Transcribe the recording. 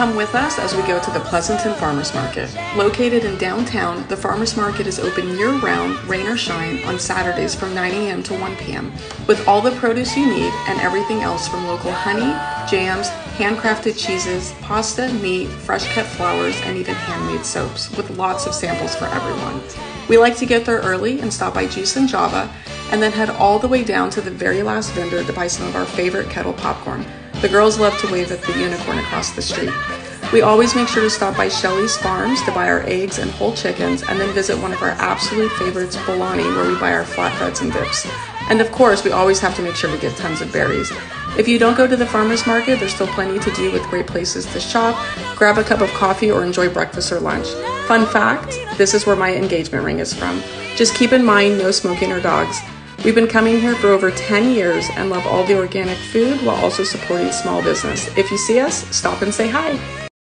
Come with us as we go to the Pleasanton Farmers Market. Located in downtown, the Farmers Market is open year round, rain or shine, on Saturdays from 9 a.m. to 1 p.m. with all the produce you need and everything else from local honey, jams, handcrafted cheeses, pasta, meat, fresh cut flowers, and even handmade soaps with lots of samples for everyone. We like to get there early and stop by Juice and Java and then head all the way down to the very last vendor to buy some of our favorite kettle popcorn. The girls love to wave at the unicorn across the street. We always make sure to stop by Shelley's Farms to buy our eggs and whole chickens, and then visit one of our absolute favorites, Bolani, where we buy our flatbreads and dips. And of course, we always have to make sure we get tons of berries. If you don't go to the farmer's market, there's still plenty to do with great places to shop, grab a cup of coffee, or enjoy breakfast or lunch. Fun fact this is where my engagement ring is from. Just keep in mind no smoking or dogs. We've been coming here for over 10 years and love all the organic food while also supporting small business. If you see us, stop and say hi.